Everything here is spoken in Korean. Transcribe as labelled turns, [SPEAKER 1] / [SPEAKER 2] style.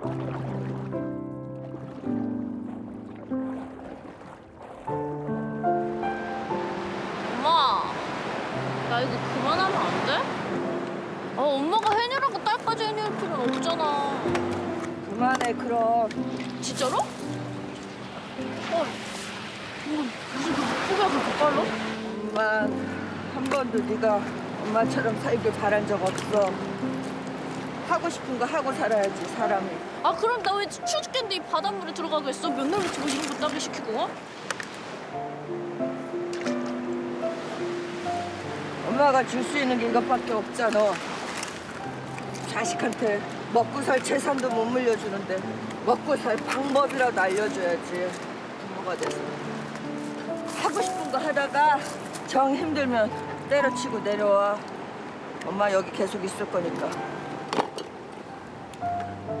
[SPEAKER 1] 엄마, 나 이거 그만하면 안 돼? 아, 엄마가 해녀라고 딸까지 해낼 필요는 없잖아.
[SPEAKER 2] 그만해, 그럼.
[SPEAKER 1] 진짜로? 어, 이거 무슨 그꾸가 그렇게 빨라?
[SPEAKER 2] 엄마, 한 번도 네가 엄마처럼 살길 바란 적 없어. 하고 싶은 거 하고 살아야지 사람이.
[SPEAKER 1] 아 그럼 나 왜 추워 죽겠는데 이 바닷물에 들어가고 있어? 맨날 왜뭐 이런 거 따게 시키고?
[SPEAKER 2] 엄마가 줄 수 있는 게 이것밖에 없잖아. 자식한테 먹고 살 재산도 못 물려주는데 먹고 살 방법이라도 알려줘야지 부모가 돼서. 하고 싶은 거 하다가 정 힘들면 때려치고 내려와. 엄마 여기 계속 있을 거니까 Thank you.